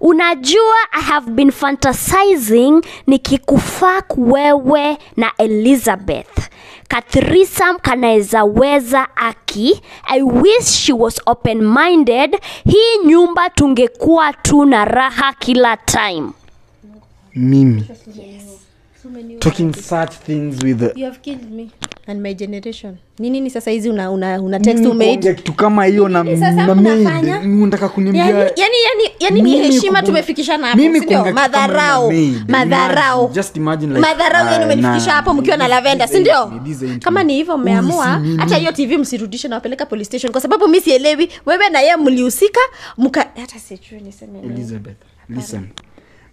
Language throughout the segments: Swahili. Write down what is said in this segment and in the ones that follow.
unajua i have been fantasizing nikikufak wewe na elizabeth. Kathrisam kanaweza weza aki i wish she was open minded hii nyumba tungekuwa tu na raha kila time. Mimi talking such things with you have killed me. And my generation. Ni nini sasa hizi una, una, una text kuongea kitu kama hiyo na, na mimi maid unataka kuniambia. Yani, yani, yani, ni heshima tumefikisha tumefikishana hapo sio madharao madharao madharau. madharau. just imagine like, madharau yani ah, umenifikisha hapo mkiwa na lavender si ain't kama ni hivyo mmeamua hata hiyo tv msirudishe na wapeleka police station kwa sababu mimi sielewi. Wewe na yeye mlihusika mka hata sijui niseme elizabeth listen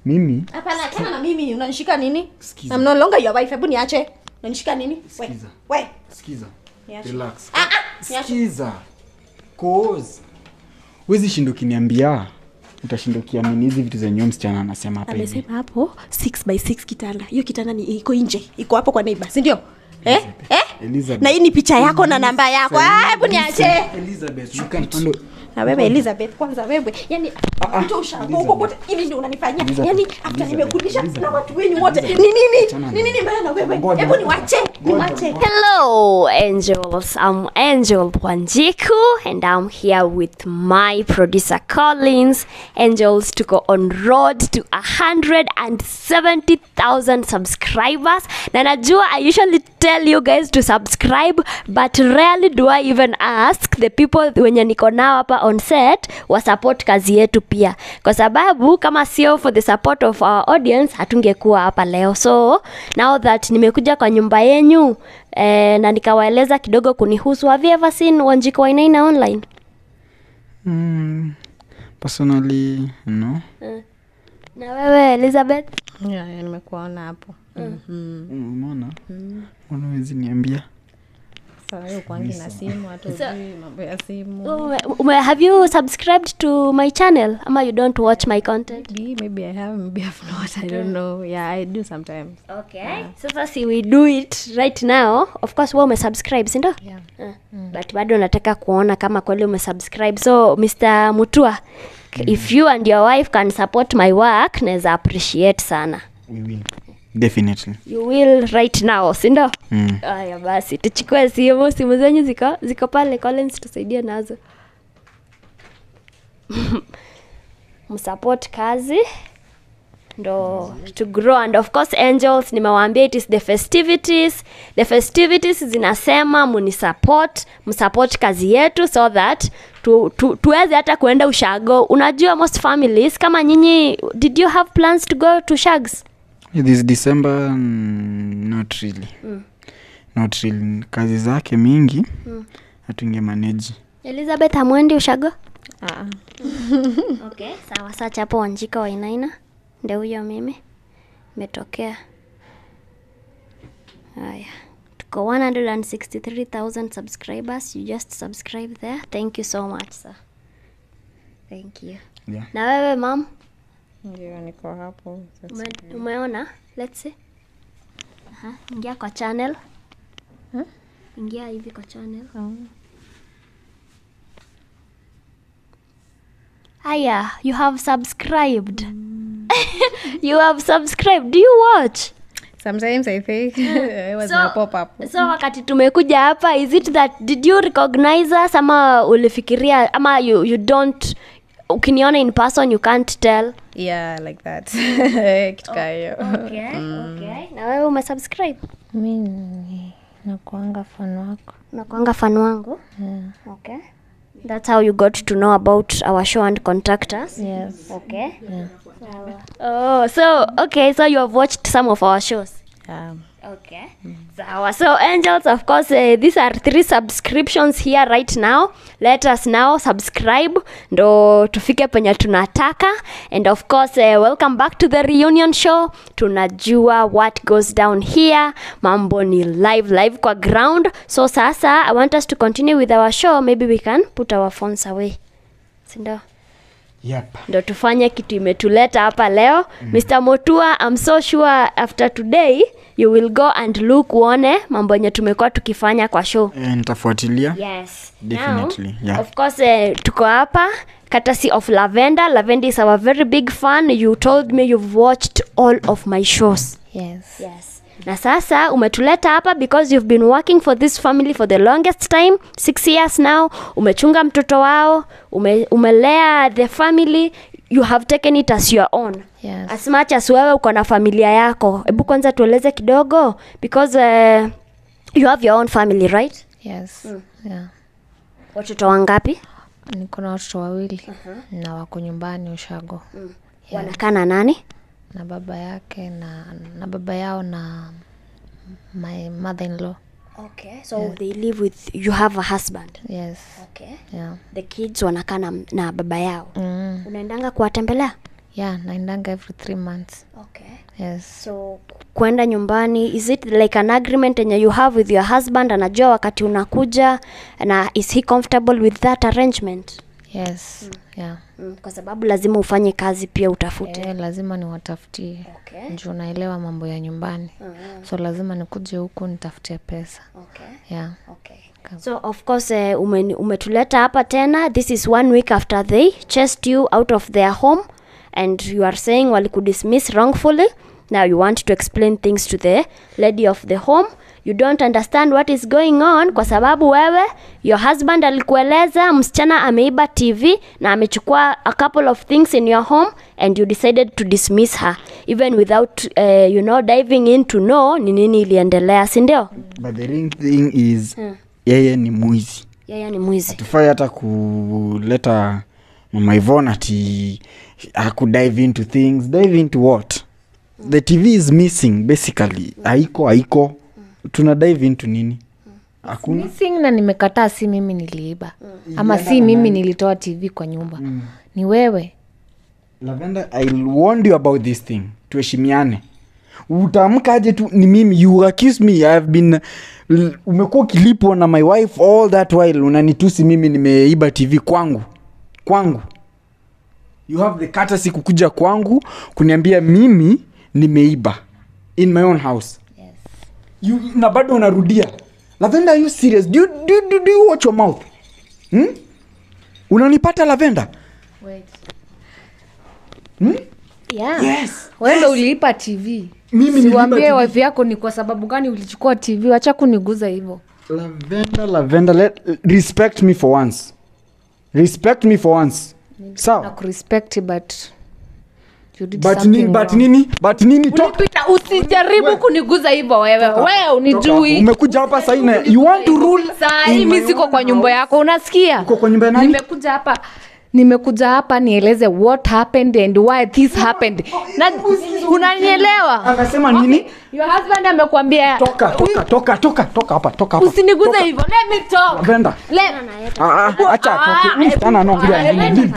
mimi? Hapana achana na mimi. Unanishika nini? Sikiza. I'm no longer your wife. Hebu niache. Unanishika nini? We, Sikiza. we. sikiza. Niache. relax. Ah, ah, niache. sikiza. Cause. Wezi shindo kiniambia utashindo kiamini hizi vitu zenye huyo msichana anasema hapa hivi. Amesema hapo 6 by 6 kitanda. Hiyo kitanda ni iko nje. Iko hapo kwa neighbor si ndio eh? eh? Na hii ni picha yako na namba yako. Ah, hebu niache. Elizabeth, you can't handle- na wewe elizabeth kwanza wewe. Yani mtu ushago huko kote hivi ndio unanifanyia. Yani after nimekulisha na watu wenyu wote. Ni nini? Ni nini maana na wewe? Hebu niwache Hello, angels. I'm Angel Pwanjiku, and I'm here with my producer Collins. Angels to go on road to 170,000 subscribers. Na najua I usually tell you guys to subscribe, but rarely do I even ask the people wenye niko nao hapa on set wa support kazi yetu pia, kwa sababu kama sio for the support of our audience hatungekuwa hapa leo. So now that nimekuja kwa nyumba yenyu e, na nikawaeleza kidogo kunihusu, have you ever seen Wanjiko Wainaina online? Mm, personally no. Na wewe Elizabeth? yeah, nimekuona hapo umeona mbona mm. niambia sasa na simu hata mambo ya simu. Ume, ume, have you subscribed to my channel? Ama you don't watch my content? maybe, maybe i have maybe i've not. I don't know. Yeah i do sometimes. Okay. Sasa si we do it right now. Of course wewe umesubscribe, sindo yeah. Uh, but bado nataka kuona kama kweli umesubscribe. So mr mutua mm. if you and your wife can support my work naweza appreciate sana. We will definitely. You will right now sindo? Mm. aya basi tuchukue simu simu zenyu ziko ziko pale collins tusaidie nazo. Msupport kazi ndo to grow and of course angels nimewaambia it is the festivities. The festivities zinasema munisupport msupport kazi yetu so that tu, tu, tuweze hata kuenda ushago. Unajua most families kama nyinyi did you have plans to go to shags this december mm, not really. Mm. not really. Kazi zake mingi mm. atunge maneji elizabeth amwendi ushago? Ah. okay sawa saa chapo wanjika wainaina. Nde huyo mimi. Metokea haya. Tuko 163000 subscribers. You just subscribe there. Thank you so much sir. Thank you. Yeah. na wewe mam ndio niko hapo ume, umeona? Let's see. Aha, ingia kwa channel. Huh? ingia hivi kwa channel. Aya you have subscribed. Mm. you have subscribed. Do you watch? Sometimes i think it was so, pop up so wakati tumekuja hapa is it that did you recognize us ama ulifikiria ama you, you don't ukiniona in person you can't tell yeah like that. Kitu kaa hiyo okay, okay. na wewe umesubscribe mi nakuanga fan wako. Nakuanga fan wangu. Okay. That's how you got to know about our show and contact us yes. Okay. Oh so okay so you have watched some of our shows. Yeah. Okay. Sawa. So angels, of course, uh, these are three subscriptions here right now. Let us now subscribe ndo tufike penye tunataka and of course uh, welcome back to the reunion show. Tunajua what goes down here. Mambo ni live live kwa ground. So sasa I want us to continue with our show. Maybe we can put our phones away. Sindo? Yep. ndo tufanye kitu imetuleta hapa leo. Mm. mr motua I'm so sure after today you will go and look uone mambo yenye tumekuwa tukifanya kwa show. Eh, nitafuatilia. Yes. Definitely, Now, yeah. of course eh, tuko hapa katasi of lavender lavender is our very big fan. You told me you've watched all of my shows. Yes. Yes na sasa umetuleta hapa because you've been working for this family for the longest time six years now. Umechunga mtoto wao ume, umelea the family. You have taken it as your own. Yes. as much as wewe uko na familia yako. Hebu kwanza tueleze kidogo because uh, you have your own family right? Yes. Mm. yeah. Watoto wangapi? Niko na watoto wawili uh-huh. na wako nyumbani ushago. Mm. wanakaa na nani na baba yake na na baba yao na my mother in law okay so yeah. they live with you have a husband? Yes. Okay. Yeah. The kids wanakaa na, na baba yao? Mm. unaendanga kuwatembelea? Yeah naendanga every three months. Okay. Yes. So kwenda nyumbani is it like an agreement enye you have with your husband anajua wakati unakuja na is he comfortable with that arrangement yes mm. yeah mm, kwa sababu lazima ufanye kazi pia utafute e, lazima niwatafutie okay. juu naelewa mambo ya nyumbani mm -hmm. so lazima nikuje huku nitafutie pesa Okay. yeah Okay. so of course uh, ume, umetuleta hapa tena this is one week after they chased you out of their home and you are saying walikudismiss wrongfully now you want to explain things to the lady of the home you don't understand what is going on kwa sababu wewe your husband alikueleza msichana ameiba tv na amechukua a couple of things in your home and you decided to dismiss her. Even without uh, you know diving in to know ni nini iliendelea si ndio? but the ring thing is hmm. yeye ni mwizi. Yeye ni mwizi. Tufai hata kuleta mama ivon ati akudive into things. Dive into what? The tv is missing basically. Haiko haiko tuna dive into nini? Hakuna. Sing na nimekataa si mimi niliiba. Mm. ama si mimi nilitoa tv kwa nyumba. Mm. ni wewe. Lavenda i warned you about this thing. Tuheshimiane. Utamkaje tu ni mimi. You accuse me. I have been umekuwa ukilipwa na my wife all that while. Unanitusi mimi nimeiba tv kwangu. Kwangu. You have the courtesy kukuja kwangu kuniambia mimi nimeiba in my own house. You, na bado unarudia. Lavenda, are you serious? Do, you- do, you- do, do you watch your mouth? Hmm? unanipata lavenda hmm? yeah. yes. Wewe yes. uliipa tv Mimi TV. wife yako ni kwa sababu gani ulichukua tv wacha kuniguza hivyo. Lavenda, Lavenda, let, respect me for once. Respect me for once. Sawa? Kurespect but but, nini? But nini Ulipita, usijaribu kuniguza hivyo wewe. Wewe unijui. Umekuja hapa saina you want to rule siko kwa nyumba yako unasikia? Uko kwa nyumba ya nani? nimekuja hapa nimekuja hapa nieleze what happened and why this happened. Na unanielewa? Anasema nini? Your husband amekwambia toka toka toka toka toka hapa toka hapa. Usiniguze hivyo. Let me talk. Venda let Ah, ah, acha. Huyu msichana anaongea nini?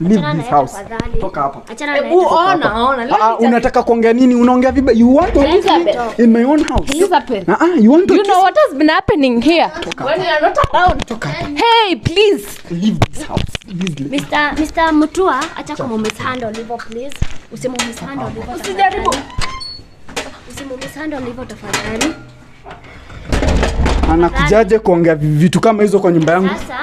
Leave this house. Toka hapa. Hebu ona ona. Let Ah, unataka kuongea nini? Unaongea vibaya you want to leave in my own house. Elizabeth. Ah, ah, you want to you know what has been happening here? When you are not around Toka. Hey please. Leave this house Mr. Mr. Mutua, acha kumumishandle hivyo please. Usimumishandle hivyo Usijaribu. tafadhali. Usimumishandle hivyo tafadhali. anakujaje kuongea vitu kama hizo kwa nyumba yangu Sasa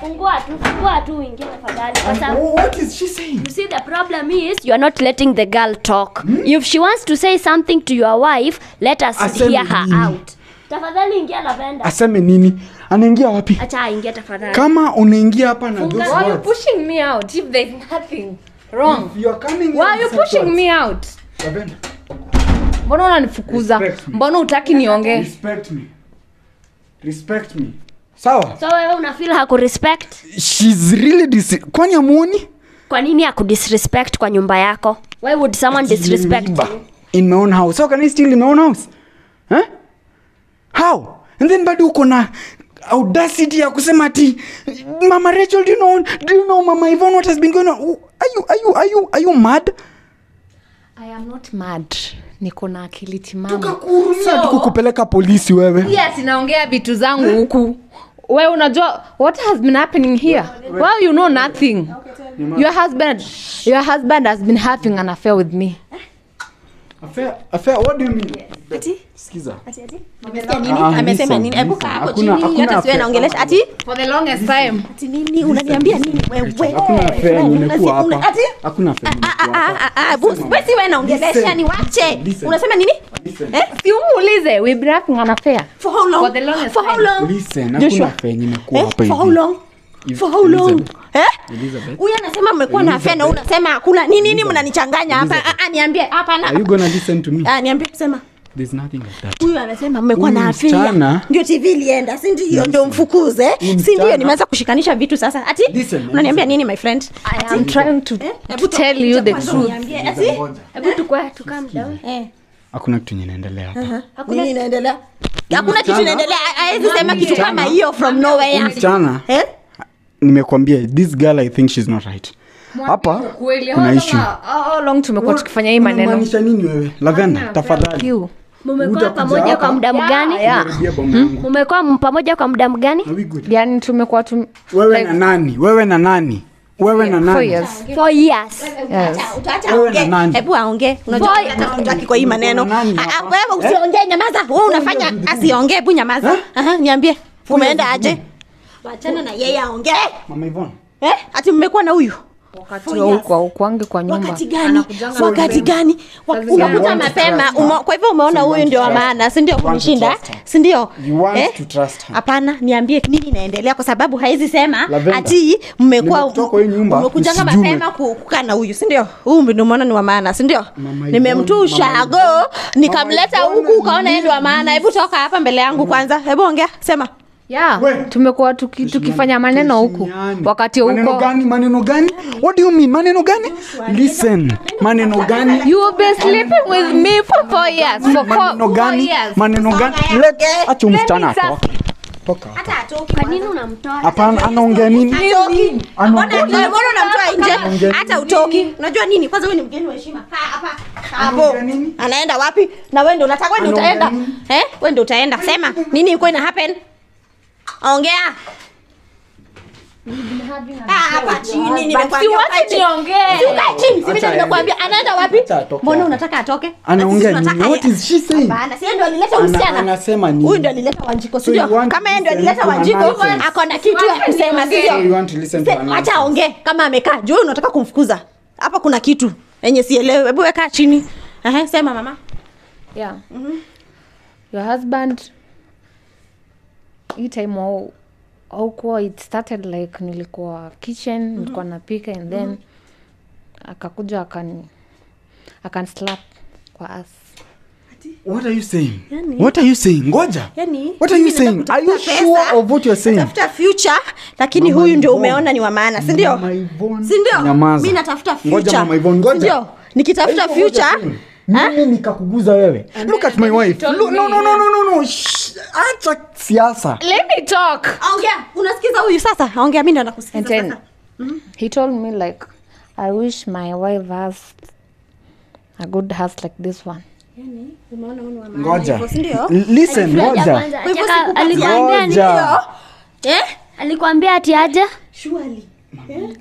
fungua tu, fungua tu uingie tafadhali kwa sababu what is she saying You see, the problem is you are not letting the girl talk. If she wants to say something to your wife, let us hear her nini? out. Tafadhali ingia Lavenda. aseme nini anaingia wapi? Acha aingie tafadhali. kama unaingia hapa na those why are you pushing me out? If there's nothing wrong. You are coming why are you pushing words. me out? Lavender, mbona unanifukuza? Mbona utaki niongee respect me. Respect me. Sawa? So wewe una feel hakurespect? she's really dis- kwani amuoni Kwa nini hakudisrespect kwa nyumba yako? Why would someone disrespect you? in my own house. How can i steal in my own house? Huh? how? And then bado uko na audacity ya kusema ati mama rachel do you know, do you know mama ivon what has been going on? Are you, are you, are you, are you mad? I am not mad. Niko na akili timamu. Tukakuhurumia. So- tukukupeleka polisi wewe. Yes naongea vitu zangu huku. We unajua what has been happening here? Well you know nothing? Your husband your husband has been having an affair with me. Affair, affair, what do you mean? Ati? Sikiza. Amesikia nini? Amesema nini? Hebu kaa hapo chini. Hata siwe naongelesha. Ati? for the longest time Ati nini? Unaniambia nini wewe? Hakuna affair nimekuwa hapa. Ati? Hakuna affair nimekuwa hapa. boss, basi wewe naongelesha ni wache. Unasema nini? Eh? si umuulize we've been having an For how long? For the longest For how long? Listen, hakuna affair nimekuwa hapa For how long? For how long? Elizabeth. Eh? Anasema mmekuwa na na unasema hakuna. Ni nini mnanichanganya hapa? Ah, ah, niambie. Hapana. Niambie sema. There's nothing like that. huyu anasema mmekuwa na afia ndio tv ilienda si ndio? Ndio mfukuze. Si ndio? nimeanza kushikanisha vitu sasa. Ati unaniambia nini my friend? I am trying to, Eh? to tell you the truth. hebu tukwa tukaa mda Eh, Hakuna kitu inaendelea hapa. nini inaendelea? Hakuna kitu inaendelea. Hawezi sema kitu kama hiyo from nowhere. Msichana eh? Nimekwambia this girl I think she's not right. Hapa kuna ishu issue. long- long tumekuwa tukifanya hii maneno. Unamaanisha nini wewe? Lavenda, tafadhali. Mumekuwa pamoja kwa muda mgani? Mumekuwa pamoja kwa muda mgani? Yaani yani tumekuwa tum Wewe na nani? Wewe na nani? Wewe na four nani? years. Four years. Yes. Utaacha aongee na hebu aongee. Unajua mtu hata kwa hii maneno. Ah, ah, wewe usiongee nyamaza. Wewe unafanya asiongee hebu nyamaza. Aha niambie. Umeenda aje? Wachana na yeye aongee Mama Yvonne. eh? Ati mmekuwa na huyu wakati wa huko ukwange kwa nyumba. Wakati gani? Wakati mapema. gani? Mapema umo, kwa hivyo umeona huyu ndio wa maana si ndio kunishinda? si ndio? Her. hapana niambie nini inaendelea kwa sababu haizi sema ati mmekuwa umekujanga mapema ku- kukaa na huyu si ndio? Huyu ni wa maana si ndio? Nimemtusha go nikamleta huku ukaona yeye ndio wa maana. Hebu toka hapa mbele yangu kwanza. Hebu ongea sema yeah We. tumekuwa tuki, tukifanya maneno huku. Tuheshimiane. wakati maneno huko gani? Maneno gani? What do you mean? Maneno gani? Listen. Maneno gani? You have been sleeping with me for four years. For four, maneno gani? maneno gani? Let's let acha msichana atoke. toka hata atoki. Kwa unamtoa? Hapana anaongea nini? Hata utoki. Unajua nini? Kwanza wewe ni mgeni wa heshima. Hapo. Anaenda wapi? Na wewe ndio unataka wewe ndio utaenda. Eh? Wewe ndio utaenda. Sema. Nini iko ina happen? Ongea. Ah, hapa chini anaenda wapi? Mbona unataka atoke? Anaongea anasema? Huyu ndio alileta Wanjiko, Kama yeye ndio alileta Wanjiko, ako na kitu ya kusema, acha aongee kama amekaa. Juu unataka kumfukuza. Hapa kuna kitu enye sielewe hebu weka chini. Ehe, sema mama. Yeah. Your husband hii time au aukuwa it started like nilikuwa kitchen mm -hmm. nilikuwa napika and then mm -hmm. akakuja akani akan slap kwa us. What are you saying? Yani- what are you saying? Ngoja. Yani what are you saying? Are you sure pesa, of what you're saying? Natafuta future lakini Mama huyu ndio umeona ni wa maana si ndio? Si ndio? Mimi natafuta future. Ngoja Mama Ivon, ngoja. ndio? Nikitafuta future mimi nikakuguza wewe. Look at my wife. Look, no no no no no no. Shh, acha siasa. Let me talk. Ongea unasikiza huyu sasa. Ongea mi ndo nakusikiza and then sasa he told me like i wish my wife has a good house like this one. Yani ngoja. listen eh? Alikwambia ati aje? Surely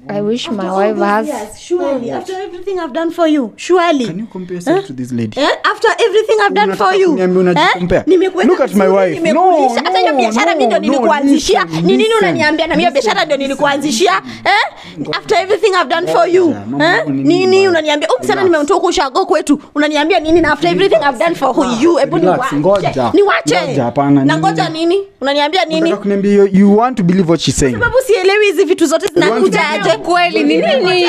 i wish my After all wife has years, surely after everything I've done for you surely. Can you compare yourself to this lady? Eh? after everything I've done for you. kuniambia unajikompare? Look at my wife. No, No, hata hiyo no, biashara no, mi ndo no, nilikuanzishia listen, ni nini listen, unaniambia? Na listen, biashara listen, nilikuanzishia eh? after everything I've done for you. Eh? ni nini unaniambia? Oh msichana Relax. nimemtoka ushago kwetu. Unaniambia nini na after everything I've done for you? Hebu niwache. ngoja. niwache. Hapana, na ngoja nini? Unaniambia nini? kuniambia you, you want to believe what she's saying. Sababu sielewi hizi vitu zote zinakuja You want to aje kweli ni nini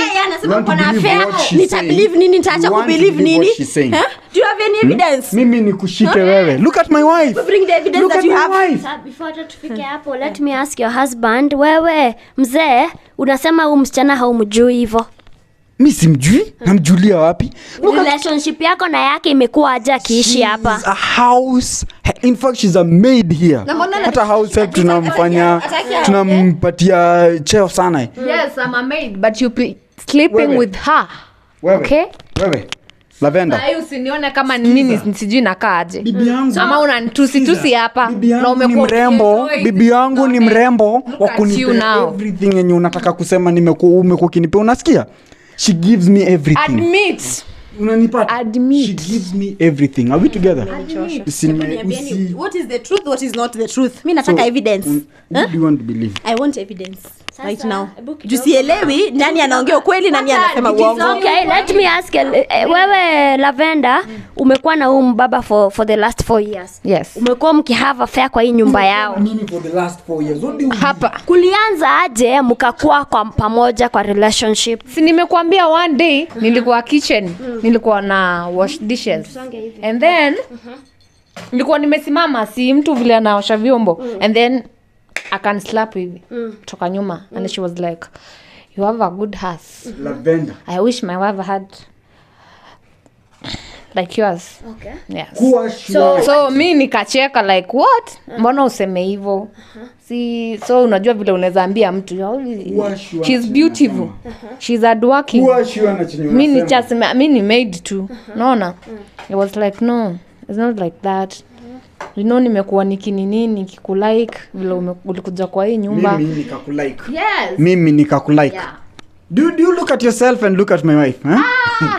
nitabelieve nini nitaacha kubelieve nini what she's saying? Eh? do you have any evidence mimi nikushike wewe look at my wife bring the evidence look that at you my have wife before hapo let me ask your husband wewe mzee unasema huu msichana haumjui hivo mi simjui namjulia wapi? Relationship yako na yake imekuwa aje akiishi hapa. a house. In fact she's a maid here. Na mbona hata house help tunamfanya tunampatia cheo sana. Yes i'm a maid. But you be sleeping Wewe. with her wewe. okay? Wewe. Lavenda Sahi usinione kama sijui nakaaje bibi yangu. Ama unanitusitusi hapa na bibi yangu ni mrembo wa kunipea everything yenye unataka kusema nimekuwa umekuwa ukinipea unasikia she gives me everything. Admit. Unanipata? Admit. she gives me everything. Are we together? What is the truth what is not the truth? Mimi nataka So, evidence what do you want to believe? I want evidence right now. juu sielewi nani anaongea ukweli nani anasema uongo. okay. Let me ask eh, wewe lavenda umekuwa na huu mbaba for, for the last four years. Yes. Umekuwa mkihave affair kwa hii nyumba yao. Nini for the last four years? What do you hapa. Kulianza aje mkakuwa kwa pamoja kwa relationship? Si nimekuambia one day nilikuwa kitchen nilikuwa na wash dishes. And then nilikuwa nimesimama si mtu vile anaosha vyombo. And then akanslap hivi. Toka nyuma. And she was like you have a good house lavender. I wish my wife had like yours. Okay. yes. So- so mi nikacheka like what? Mbona useme hivo si so unajua vile unaweza ambia mtu. She's beautiful. she's sure na chenye mi ni made just mi ni naona tu. Naona it was like no it's not like that you know nimekuwa nikinini nikikulike vile ume- ulikuja kwa hii nyumba. Mimi nikakulike. Yes. Mimi nikakulike. Yeah. do, do you look at yourself and look at my wife huh?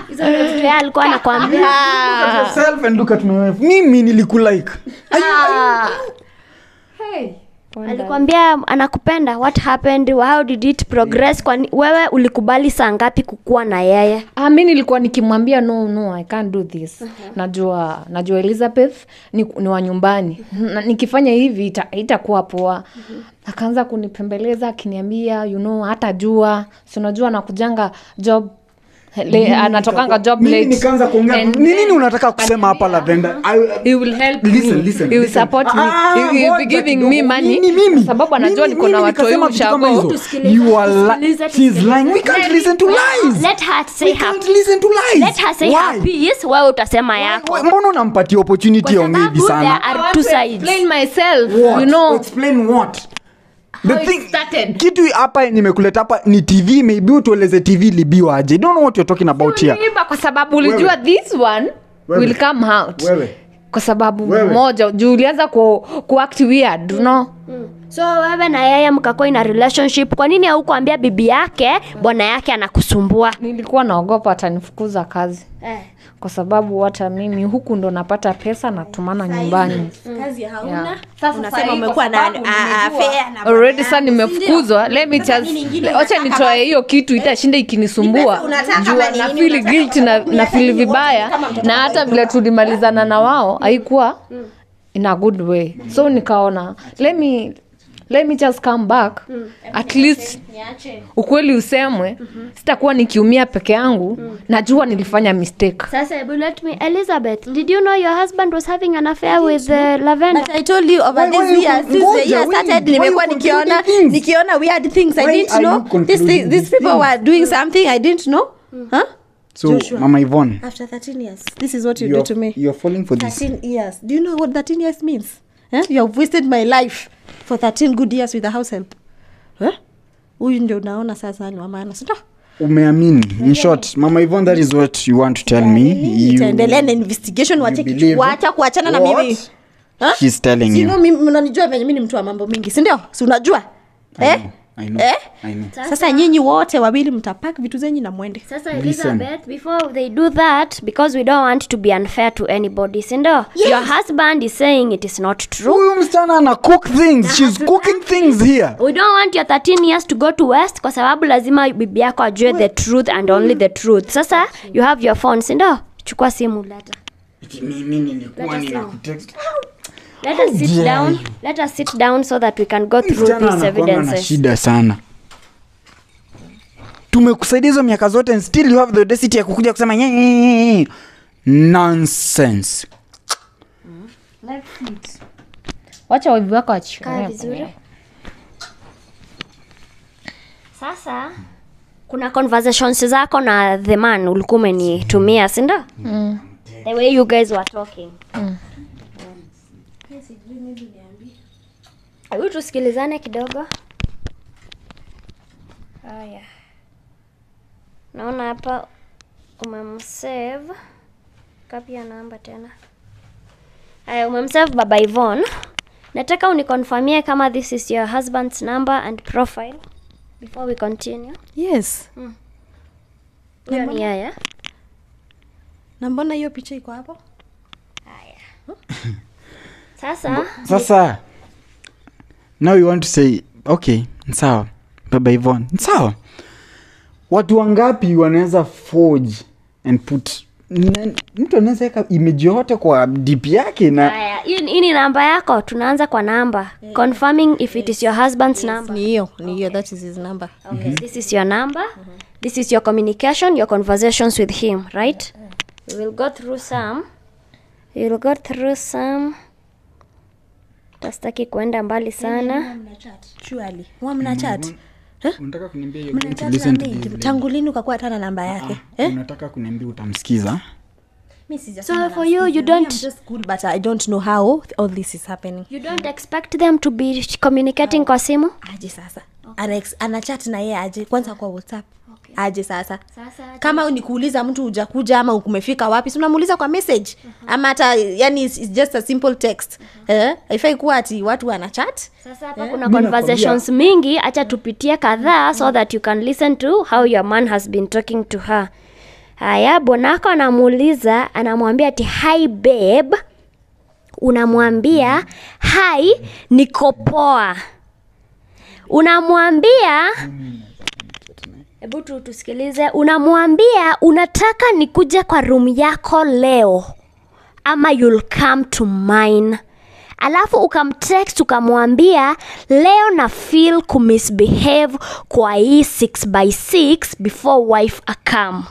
hizo ndio vitu alikuwa anakwambia look at yourself and look at my wife. Mimi nilikulike. Hey. Alikwambia anakupenda what happened? How did it progress? Kwani wewe ulikubali saa ngapi kukuwa na yeye? Ah, mi nilikuwa nikimwambia no no i can't do this. Uh-huh. najua najua elizabeth ni, ni wa nyumbani. Na, nikifanya hivi itakuwa ita- poa. Uh-huh. Akaanza kunipembeleza akiniambia you know hata jua. Si unajua nakujanga job le, anatokanga job late. nikaanza kuongea And ni nini unataka kusema hapa lavenda he will help Listen, me. listen, he will listen. support me Ah, he, he will be ngoja giving kidogo. money Nini mimi? sababu anajua Mimi- niko na mimi watoi nikasema vitu kama ushago hizo. Tusikilize, You are li- tusikilize, she's tusikilize. lying. We can't listen to lies. let her say We her can't listen to lies. let her say Why? her piece wewe utasema yako mbona unampatia opportunity Kwa ya ongea hivi there sana are two sides myself What? you know Explain what? The how it thing- started. kitu hapa nimekuleta hapa ni tv maybe utueleze tv ilibiwa aje I don't know what you're talking about here Uliiba kwa sababu ulijua this one Wewe. will come out Wewe. kwa sababu Wewe. moja juu ulianza ku, ku act weird you know so wewe na yeye mkakuwa ina relationship kwa nini haukuambia bibi yake bwana yake anakusumbua? Nilikuwa naogopa atanifukuza kazi. Eh. kwa sababu hata mimi huku ndo napata pesa natumana nyumbani. kazi hauna? Yeah. unasema umekuwa na affair na already bwana sa yako, nimefukuzwa. Let me just acha wacha nitoe hiyo kitu itashinda ikinisumbua. Juu na feel guilty na, na feel vibaya. na hata vile tulimalizana na wao haikuwa in a good way. So nikaona let me let me just come back at least ukweli usemwe sitakuwa nikiumia peke yangu najua nilifanya mistake sasa hebu let me elizabeth did you know your husband was having an affair with uh, lavender But I told you over since the year started, nimekuwa nikiona nikiona weird things. I didn't know. This, thing, these these people things? were doing something I didn't know. Huh? so Joshua. mama Yvonne After 13 years, this is what you do to me. you're falling for this 13 years. Do you know what 13 years means? Eh? You have wasted my life for 13 good years with a house help. Huh? Huyu ndio unaona sasa ni wa maana, si umeamini in short mama Yvonne that is what you want to tell me you, Itaendelea na investigation, wacha kuachana na mimi. Huh? she's telling you Sino mimi- mnanijua venye mi ni mtu wa mambo mingi sindio si unajua eh? Know, I know, Eh? I know. sasa nyinyi wote wawili mtapak vitu zenyu na mwende. Sasa elizabeth before they do that because we don't want to be unfair to anybody sindo your husband is saying it is not true. Huyu msichana ana cook things. She's cooking things here. We don't want your 13 years to go to west kwa sababu lazima bibi yako ajue the truth and only the truth. Sasa you have your phone sindo chukua simu leta. Mimi nilikuwa ninakutext let us sit down. You. let us sit down so that we can go through these anakuanga na evidences. shida sana. Tumekusaidia hizo miaka zote and still you have the audacity ya kukuja kusema "Nye, nye, nye, nye." nonsense. Wacha wavi wako kaa vizuri. Sasa kuna conversations zako na the man ulikuwa umenitumia sindo mm. the way you guys were talking hebu tusikilizane kidogo. Haya. Naona hapa umemsave. Kapi ya namba tena? Haya, umemsave baba Yvonne. nataka unikonfamie kama this is your husband's number and profile before we continue. Yes. Huyo ni yeye na mbona hiyo picha iko hapo sasa? Sasa now you want to say okay nsawa. Sawa baba ivon nsawa. Sawa watu wangapi wanaweza forge and put na- mtu anaweza weka image yote kwa dp yake na hii hii ni namba yako tunaanza kwa namba. Yeah. confirming if it is your husband's yes, number. ni hiyo ni hiyo that is his number. Okay mm-hmm. this is your number. Mm-hmm. this is your communication your conversations with him right? Yeah. we will go through some. We will go through some tastaki kuenda mbali sana. This lady? tangu lini ukakuwa hata na namba yake? eh? unataka kuniambia utamsikiza? So for you you don't I'm just cool, but I don't know how all this is happening. you don't expect them to be communicating kwa simu? Aje sasa. Okay. ex- ana chat na yeye aje? Kwanza kwa whatsapp aje sasa? Sasa- kama ni kuuliza mtu ujakuja ama umefika wapi si unamuuliza kwa message? Uh-huh. ama hata yani it's, it's just a simple text. Uh-huh. eh? Haifai kuwa ati watu wana chat. Sasa hapa kuna conversations mingi acha tupitie kadhaa so that you can listen to how your man has been talking to her. Haya bwanako anamuuliza anamwambia ati hi babe. Unamwambia hi niko poa. Unamwambia hebu tu tusikilize. Unamwambia unataka nikuje kwa room yako leo? Ama you'll come to mine? Alafu ukamtext ukamwambia leo na feel kumisbehave kwa hii 6 by 6 before wife akam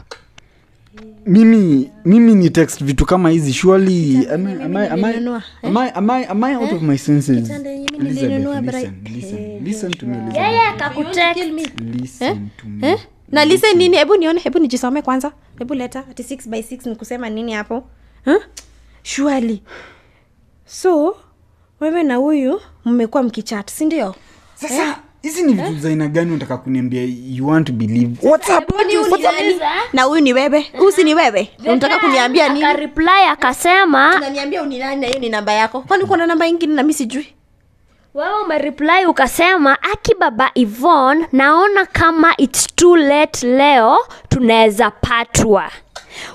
mimi mimi ni text vitu kama hizi surely am I, am I, am I, am I, am I, am I out of my senses? Elizabeth, listen, listen, listen to me yeye Elizabeth. akakutext. Listen to me. Eh? na listen. nini? Hebu nione hebu nijisome kwanza. Hebu leta ati 6 by 6 nikusema nini hapo? Huh? surely. So wewe na huyu mmekuwa mkichat si ndio? Sasa hizi ni vitu za aina gani unataka kuniambia? You want to believe. What's up? Na huyu ni wewe. Huyu si ni wewe. Unataka kuniambia nini? akareply akasema unaniambia uni nani na hiyo ni namba yako? Kwani uko na namba ingine na mi sijui? Wewe umereply ukasema aki baba ivon naona kama its too late leo tunaweza patwa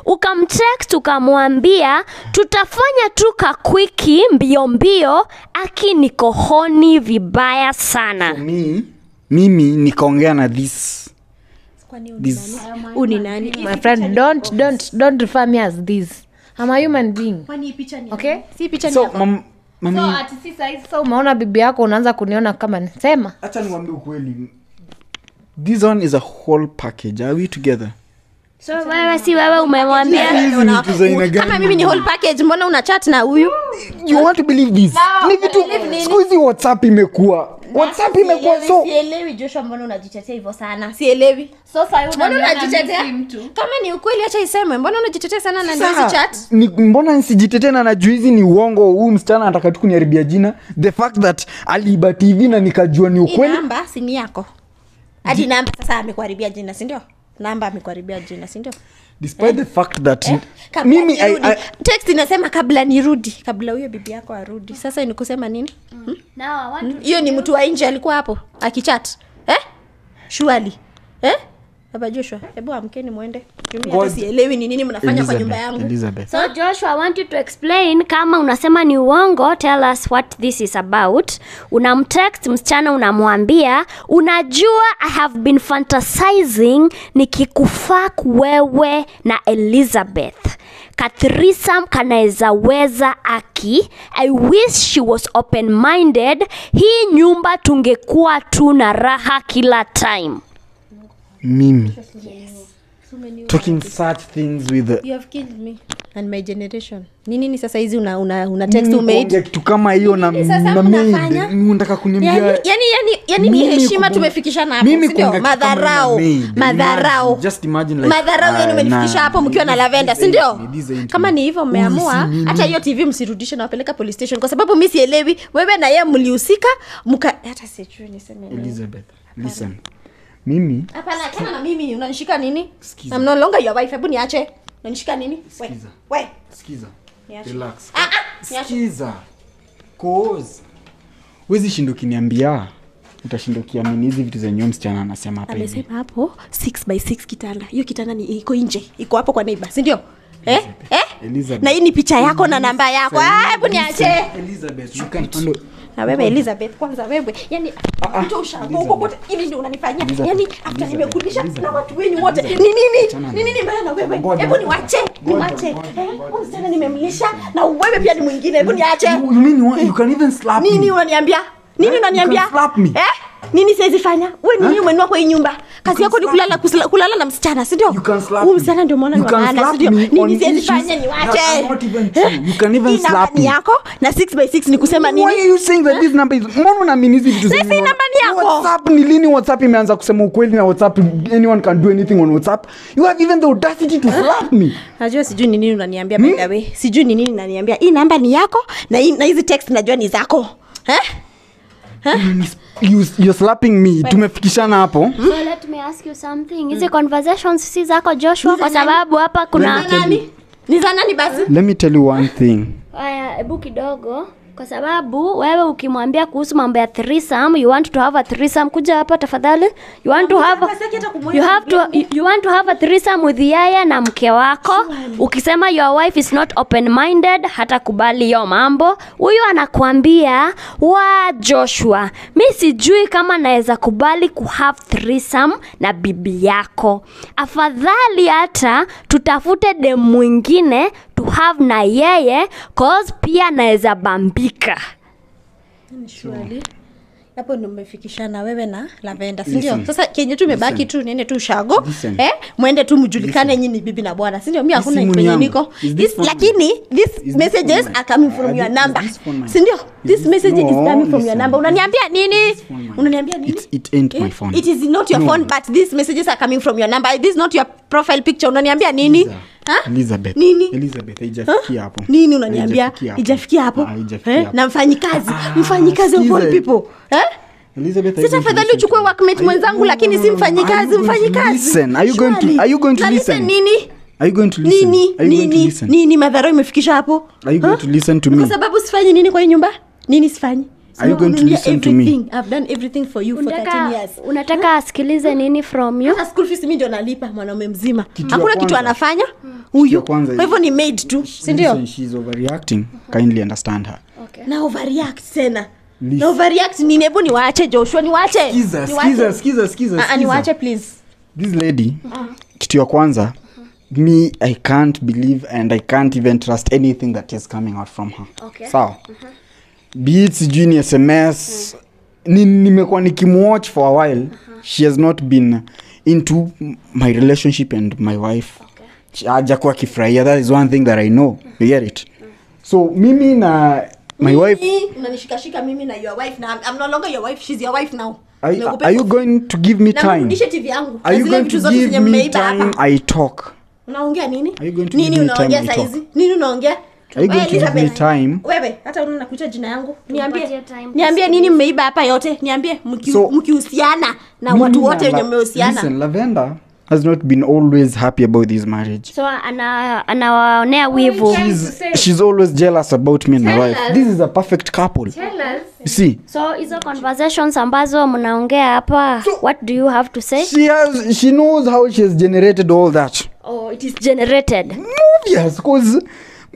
ukamtext ukamwambia tutafanya tu kakwiki mbio mbio aki nikohoni vibaya sana. Mi mimi nikaongea na this this huyu nani? my friend don't don't don't refer me as this. I'm a human being. Kwani hii picha ni okay si picha ni so yako? mam, mami so ati si sahizi so umeona bibi yako unaanza kuniona kama nisema. Acha ukweli. This one is a whole package. Are we together so wewe si wewe umemwambia? Kama mimi ni whole package mbona una chat na huyu? You want to believe this? Ni vitu siku hizi whatsapp imekuwa whatsapp imekuwa so sielewi. Joshua mbona unajitetea hivyo sana? Sielewi. Mbona unajitetea kama ni ukweli acha iseme. Mbona unajitetea sana na chat? ni, mbona nsijitetee na najua hizi ni uongo? Huu msichana anataka tu kuniharibia jina. The fact that aliiba tv na nikajua ni ukweli namba si ni yako. Hadi namba sasa amekuharibia jina sindio namba amekuaribia jina sindio despite the fact that Kabla mimi I. I, text inasema kabla nirudi kabla huyo bibi yako arudi. Sasa ni kusema nini? Hiyo ni mtu wa nje alikuwa hapo akichat. Eh? shuali eh? Baba joshua hebu amkeni mwende. Sielewi ni nini mnafanya kwa nyumba yangu. Elizabeth. so joshua i want you to explain kama unasema ni uongo tell us what this is about. Unamtext msichana unamwambia unajua i have been fantasizing nikikufak wewe na elizabeth. Kathrisam kanaweza weza aki i wish she was open minded hii nyumba tungekuwa tu na raha kila time mimi. Talking such things with you have killed me. And my generation. Ni nini sasa hizi una, una, una text kitu kama hiyo na, na unataka kuniambia yani, yani, yani, ni heshima tumefikisha mimi sindio madharau. na madharau. just imagine like, madharau yani ah, umenifikisha hapo mkiwa na lavenda sindio kama ni hivyo mmeamua hata hiyo tv msirudishe nawapeleka police station kwa sababu mi sielewi. Wewe na yeye mlihusika mka hata sijui niseme elizabeth listen mimi? Hapana achana na mimi. Unanishika nini? Sikiza. I'm no longer your wife. Hebu niache. Unanishika nini? We, Sikiza. we. sikiza. Niache. relax. Ah, ah, sikiza. Cause. Wezi shindo kiniambia utashindokia mini hizi vitu zenyewe msichana anasema hapa hivi. Amesema hapo 6 by 6 kitanda. Hiyo kitanda ni iko nje. Iko hapo kwa neighbor si ndio? Eh? eh? Na hii ni picha yako na namba yako. Ah, hebu niache. Elizabeth, you can't handle- na wewe elizabeth kwanza wewe. Yani utosha huko kote hivi ndio unanifanyia. Yani after nimekulisha na watu wenyu wote. Ni nini? Ni nini mbaya na wewe? Hebu niwache niwache. ngoja, eh huyu msichana nimemlisha na wewe pia ni mwingine. Hebu niache. You- mean you can even slap me? nini unaniambia? Nini Eh, unaniambia? slap me. eh nini siwezi fanya? Wewe nini umenua kwa hii nyumba. Kazi yako ni kulala kusla- kulala na msichana si ndio? You can slap huyu msichana ndio can maana slap si ndio? me on nini siwezi fanya niwache. Ni me. yako na 6 by 6 ni kusema Why are you saying that this number is mbona unaamini hizi vitu zenye Sisi namba yako. WhatsApp ni lini WhatsApp imeanza kusema ukweli na WhatsApp anyone can do anything on WhatsApp? You have even the audacity to slap me. Najua sijui ni nini unaniambia by the way. Sijui ni nini unaniambia. Hii namba ni yako na hizi text najua ni zako. Eh you, you're slapping me. Tumefikishana hapo. So let me ask you something. Hizi conversations si zako joshua? Kwa sababu hapa kuna nani? Ni za nani basi? Let me tell you one thing. Haya hebu kidogo kwa sababu wewe ukimwambia kuhusu mambo ya threesome you want to have a threesome kuja hapa tafadhali. You want to have a, you have to you- want to have a threesome with yeye na mke wako. Ukisema your wife is not open minded hata kubali hiyo mambo. Huyu anakuambia wa joshua mi sijui kama naweza kubali ku have threesome na bibi yako. Afadhali hata tutafute dem mwingine to have na yeye cause pia naweza bambika. Surely. hapo ndo mmefikishana wewe na lavenda sindio sasa kenye tu mebaki tu niende tu shago Listen. eh, mwende tu mjulikane nyinyi bibi na bwana sindio mi hakuna kwenye penye niko. This lakini this this messages are coming from your number. sindio this message is coming from your number. Unaniambia nini? unaniambia nini? It- it ain't my Eh, phone. it is not your No. phone but these messages are coming from your number. This is not your profile picture. Unaniambia nini? Liza, Ha? Elizabeth. Nini? Elizabeth haijafikia hapo. Nini unaniambia? Haijafikia hapo. eh? na mfanyikazi. Ah, mfanyikazi of all people. Eh? Elizabeth, sasa going to afadhali listen uchukue workmate mwenzangu lakini si mfanyikazi mfanyikazi? Are you going to- are you going to listen? nini? Are you going to listen? nini? Are you going to listen? nini? Madhara imefikisha hapo? Are you going to listen to me? kwa sababu sifanyi nini kwa hii nyumba? Nini sifanyi Are you going to listen to me? I've done everything for you for 13 unataka, years. unataka asikilize nini from you? Hata school fees mimi ndio nalipa mwanaume mzima. Hakuna kitu anafanya ya huyu. kwa hivyo ni maid tu si ndio? Listen, she's overreacting. Kindly understand her. na overreact tena. Na overreact nini? Ni waache joshua niwaache. Skiza, Niwaache. skiza, skiza, skiza, Ah, ni skiza. please. This lady, kitu ya kwanza, me, I can't believe and I can't even trust anything that is coming out from her. Okay. Sawa. Be it sijui ni SMS, ni, nimekuwa nikimwatch for a while. She has not been into my relationship and my wife. Okay. ajakuwa akifurahia. That is one thing that I know. You get it? So mimi na my wife Mimi, unanishikashika mimi na your wife na I'm, no longer your wife she's your wife now are, Nimekupa are you going to give me time? initiative yangu Are you going to give me time I talk? unaongea nini Are you going to nini give me time unaongea I saizi nini unaongea Time? wewe hata jina yangu? Niambie. niambie nini mmeiba hapa yote? Niambie mkihusiana So- na watu wote wenye mmehusiana. Listen, has not been always happy about this marriage. so ana anawaonea wivu. She's, she's always jealous about me and my wife. This is a perfect couple. See, so hizo conversations ambazo mnaongea hapa what do you have to say? she has she knows how she has generated all that. oh, it is generated. Obvious, because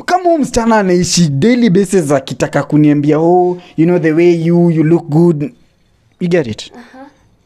kama huu msichana anaishi daily basis akitaka kuniambia oh you know the way you you look good. You get it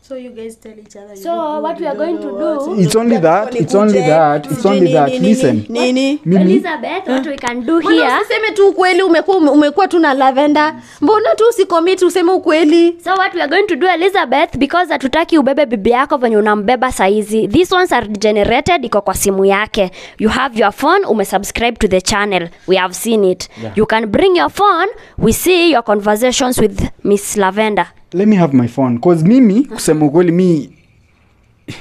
so you guys tell each other you So, do, what we are going to do- It's only that, it's only that, it's only that. Listen. nini mimi elizabeth what we can do Mbona here? usiseme tu ukweli umekuwa ume- umekuwa tu na lavenda mbona tu usikomit useme ukweli? So what we are going to do elizabeth because hatutaki ubebe bibi yako venye unambeba saizi these ones are generated iko kwa simu yake. You have your phone umesubscribe to the channel. We have seen it. Yeah. you can bring your phone we see your conversations with miss lavender let me have my phone. Cause mimi kusema ukweli mi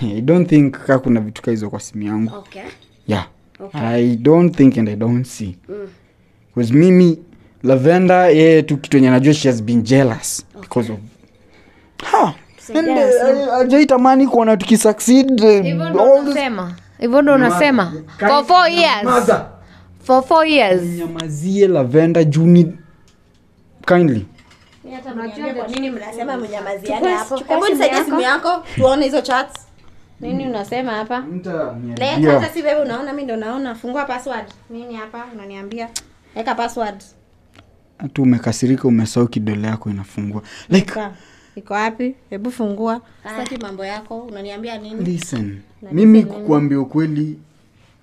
i don't think ka kuna vitu ka hizo kwa simu yangu. Okay. yeah. Okay. i don't think and i don't see. Mm. bcause mimi lavenda yeye tu kitu enye najua she has been jealous okay. because of ha! Uh, ajaitamani kuona tukisucceed uh, hivyo ndo unasema. For four years. Mother. for four years. Nyamazie lavenda juni kindly nini mnasema mnyamaziane hapo? hebu nisaidie simu yako tuone hizo chats. Nini unasema hapa? Leta hata si wewe unaona mi ndo naona. Fungua password. Nini hapa? Unaniambia. Weka password. Hata umekasirika umesahau kidole yako inafungua. Like iko wapi? Hebu fungua. Sitaki mambo yako. Unaniambia nini? Listen. Mimi kukuambia ukweli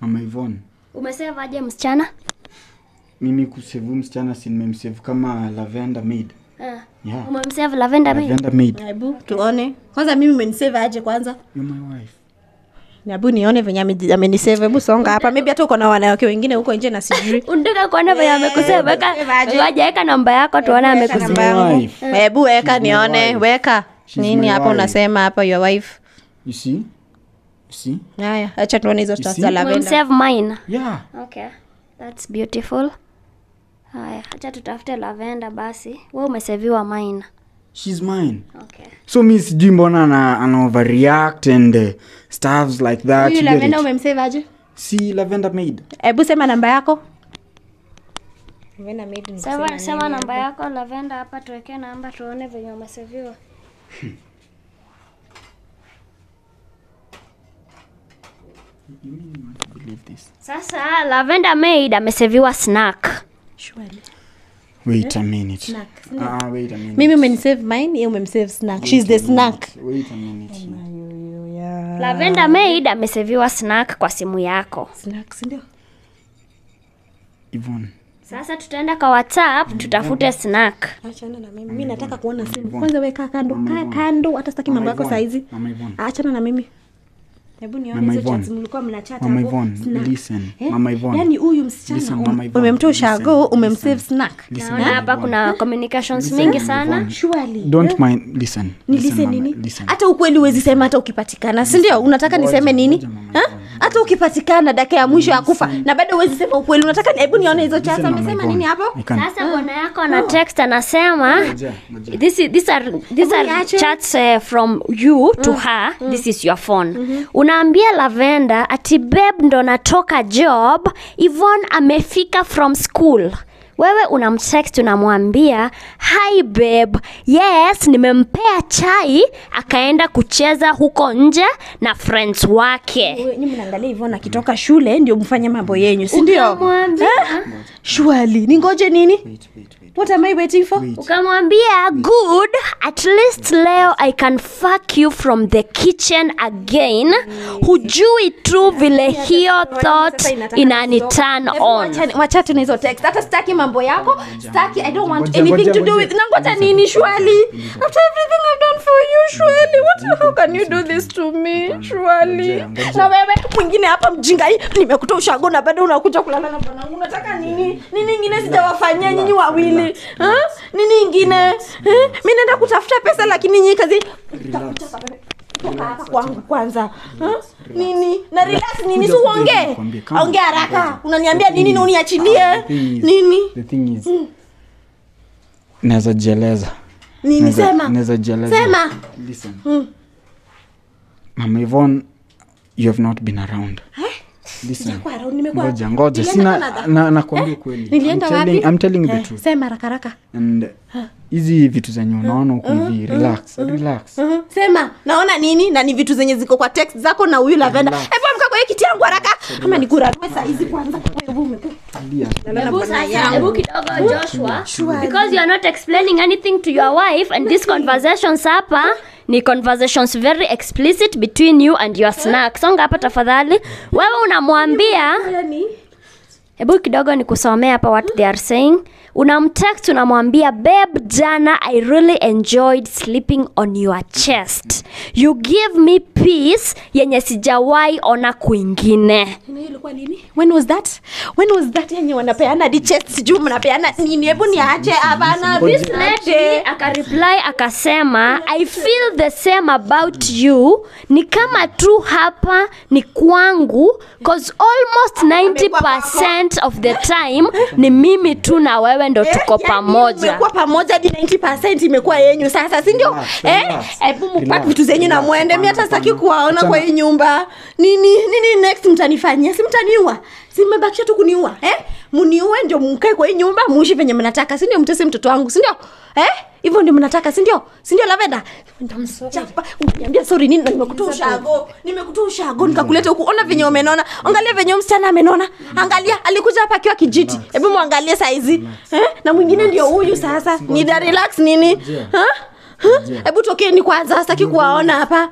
mama ivon aje msichana? Mimi kusevu msichana si nimemsevu kama lavenda maid Ah. yeah. umemsave Lavender maid? Lavender maid. Hebu tuone. Kwanza mimi umenisave aje kwanza? You're my wife. Nabu nione venye ame- amenisave. Hebu songa hapa. Maybe hata uko na wanawake wengine huko nje na sijui. Unataka kuona venye amekusave. Save aje. wajaweka namba yako tuone Weka amekusave wife. hebu weka nione. weka. Nini hapa unasema hapa your wife? You see? Haya acha tuone hizo umemsave mine. Yeah. Okay that's beautiful haya hacha tutafute lavenda basi. We umeseviwa mine she's mine. Okay. So mi sijui mbona ana, ana overreact and uh, stuffs like that huyu lavenda umemsave aje? Si lavenda maid hebu sema namba yako. Lavenda maid ni sema, sema namba yako lavenda hapa tuwekee namba tuone venye umeseviwa. Believe this? Sasa lavenda maid ameseviwa snack Surely. wait a minute. Snack, ah wait a minute. Mimi umenisave mine umemsave snack. She's the snack. wait a minute. Lavenda maid ameseviwa snack kwa simu yako. Snack sindio Yvonne. Sasa tutaenda kwa whatsapp tutafute snack. Achana na mimi. Mi nataka kuona simu. Kwanza we kaa kando kaa kando hata sitaki mambo yako saizi. Achana na mimi hebu nione Mama hizo chats mlikuwa mnachat Mama hapo. Listen. Eh? Mama yaani huyu msichana um- umemtoa ushago umemsave listen. snack. Naona hapa kuna communications Listen, mingi sana. Surely. Don't mind listen. Nilise Listen, Mama, nini? Hata ukweli huwezi sema hata ukipatikana sindio unataka niseme nini? Ha? Hata ukipatikana dakika ya mwisho ya kufa na bado huwezi sema ukweli. Unataka hebu nione hizo chats amesema nini hapo? Sasa bwana yako ana text anasema this is, these are, these are chats uh, from you to her. This is your phone. Unaambia lavenda ati beb ndo natoka job. Ivon amefika from school wewe unamtext unamwambia hi babe. Yes nimempea chai akaenda kucheza huko nje na friends wake. Nyi mnaangalia hivyo akitoka shule ndio mfanye mambo yenyu si ndio? Ukamwambia- shwali ningoje nini? Wait, wait, wait. What am i waiting for? Wait. ukamwambia good at least leo i can fuck you from the kitchen again. Hujui tu vile hiyo thought inani turn on. wachate na hizo text. Hata staki mambo yako staki i don't want anything to do with nangoja nini shwali? after everything i've done for you shwali what how can you do this to me shwali na wewe mwingine hapa mjinga hii nimekutoa ushago na bado unakuja kulala na bwanangu unataka nini? nini ingine sijawafanyia nyinyi wawili? Ha? nini ingine? mi naenda kutafuta pesa lakini nyinyi kazi kwangu kwanza. Nini? Na relax. nini? Si uongee. ongea haraka. Unaniambia nini na uniachilie? Nini? The thing is. Naweza jieleza nini? Sema. neza jieleza. Sema. Listen. Mama Yvonne you have not been around. Nimekuwa- ngoja ngoja. Sina na nakwambia kweli. Nilienda I'm wapi? telling, I'm telling the Eh, truth. sema haraka haraka. And hizi vitu zenye unaona huku hivi relax relax. Mhm. sema naona nini? Na ni vitu zenye ziko kwa text zako na huyu lavenda hebu amka kwa kiti yangu haraka. Ama nikurarue saa hizi kwanza. Wewe kidogo joshua. Sure. because you are not explaining anything to your wife and these conversations hapa ni conversations very explicit between you and your snack songa hapa tafadhali. Wewe unamwambia hebu kidogo nikusomea hapa what they are saying unamtext unamwambia beb jana i really enjoyed sleeping on your chest. You give me peace yenye sijawahi ona kwingine. Na hiyo ilikuwa lini when was that? When was that yenye wanapeana di chest? Mnapeana nini? Hebu niache hapana this lady lady akareply akasema i feel the same about you. Ni kama tu hapa ni kwangu cause almost 90 of the time ni mimi tu na wewe ndo tuko Yaani pamoja. pamoja hadi 90 imekuwa yenyu. Sasa si ndio? Eh, hebu mpate vitu zenyu na muende. mwende. Mi hata sitaki kuwaona kwa hii nyumba. Nini nini next mtanifanyia? Si mtaniua? Si mmebakisha tu kuniua? Eh? mniue ndio mkae kwa hii nyumba muishi venye mnataka. Sindio mtese mtoto wangu? Sindio eh? Hivyo ndio mnataka sindio sindio laveda Chapa, uniambia sorry nini? Na nimekutoa ushago. nimekutoa ushago nikakuleta huku. Ona venye umenona. Angalia venye msichana amenona. Angalia alikuja hapa akiwa kijiti. Hebu mwangalie saizi eh? na mwingine ndio huyu sasa. Ni da relax nini? Hebu tokeni kwanza sitaki kuwaona hapa.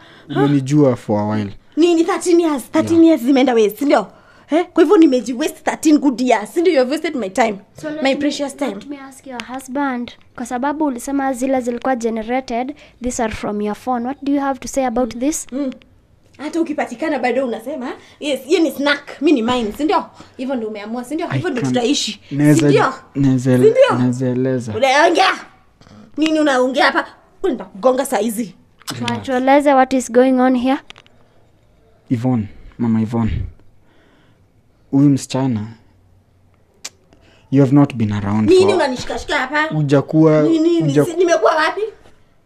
Nijua for a while. Nini 13 years? 13 years zimeenda waste sindio eh? kwa hivyo nimejiwaste 13 good years. Sindio you have wasted my time. My precious time. Let me ask your husband kwa sababu ulisema zile zilikuwa generated these are from your phone. What do you have to say about this? Mm. hata ukipatikana bado unasema yes hiyo ni snack. Mi ni mine sindio? Hivyo ndo umeamua sindio? Hivyo ndo tutaishi. Naweza- sindio? naweza- Sindio? naweza eleza unaongea? Nini unaongea hapa? Enda kugonga saizi tueleze what is going on here. Ivon mama ivon huyu msichana you have not been around nini for unanishikashika hapa? ujakuwa Nini- nimekuwa wapi?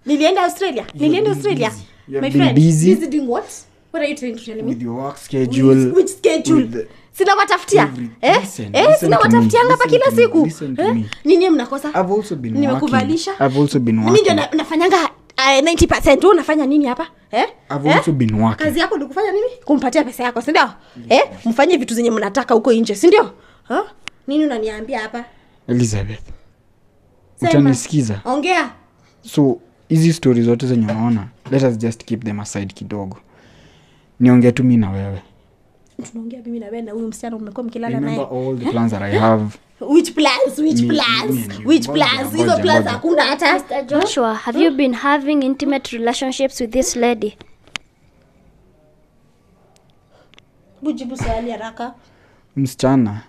Nilienda australia. Nilienda australia my friend. Busy. busy doing what? What are you trying to tell me? With your work schedule Which- which schedule. with the- sina eh? eh, listen sina to me, watafutianga hapa kila siku. eh? nini mnakosa. Nimekuvalisha ndio nafanyanga uh, 90 wewe unafanya nini hapa? Eh? I've also been working. kazi yako ni kufanya nini? Kumpatia pesa yako sindio eh? mfanye vitu zenye mnataka huko nje sindio huh? nini unaniambia hapa? Elizabeth. Utanisikiza? Ongea. So hizi stori zote zenye unaona let us just keep them aside kidogo. Niongee tu mi na wewe tunaongea mimi na wewe na huyu msichana umekuwa mkilala naye. all the plans that i have. Which plans which Me- plans me you. which plans? hizo plans hakuna hata Mr. joshua have you been having intimate relationships with this lady? Bujibu swali haraka. Msichana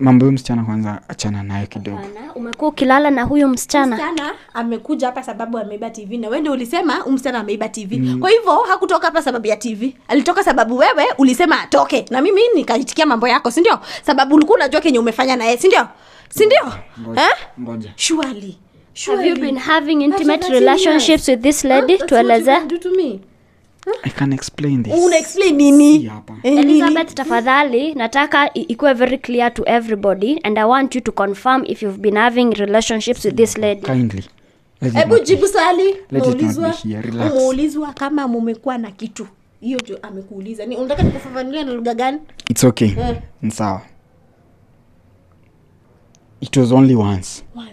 mambo huyo msichana kwanza achana naye kidogo. Umekuwa ukilala na huyo msichana. Msichana amekuja hapa sababu ameiba tv na wewe ndio ulisema huyu msichana ameiba tv mm. kwa hivyo hakutoka hapa sababu ya tv alitoka sababu wewe ulisema atoke. Na mimi nikaitikia mambo yako si ndio? Sababu ulikuwa unajua kenye umefanya naye, si ndio? Si ndio? Eh? ngoja. surely have you been having intimate After 13 years. relationships with this lady? Do to me. I can explain this. Una explain nini? Hapa. Eh, nini? elizabeth tafadhali nataka i- ikuwe very clear to everybody and i want you to confirm if you've been having relationships with this lady. Kindly. Let it hebu not jibu swali. Let it not umeulizwa here. Relax. umeulizwa kama mumekuwa na kitu. Hiyo ndio amekuuliza. Ni unataka nikufafanulia na lugha gani? It's okay. Eh. ni sawa. It was only once. Once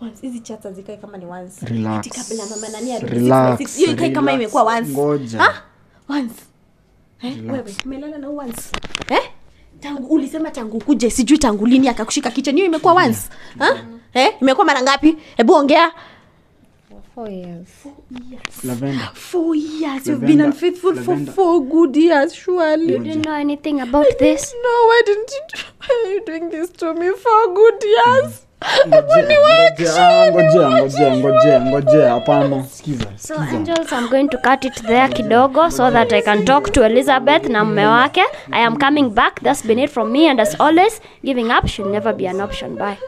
once. Hizi chats hazikae kama ni once. Relax. Ati kabla mama nani Relax, 6 by 6. hiyo ikae kama imekuwa once. Ngoja. ah? Once. Eh wewe umelala na once. Eh? Tangu ulisema tangu kuje sijui tangu lini akakushika kichwa niyo imekuwa once. Ah? Eh? Imekuwa mara ngapi? Hebu ongea. Four years. four years. You've been unfaithful Lavender. for four good years surely. You didn't know anything about this. no why didn't you why are you doing this to me? For good years. Ngojea, sikiza so angels i'm going to cut it there kidogo so that i can talk to elizabeth na mme wake. I am coming back. That's been it from me and as always giving up should never be an option. Bye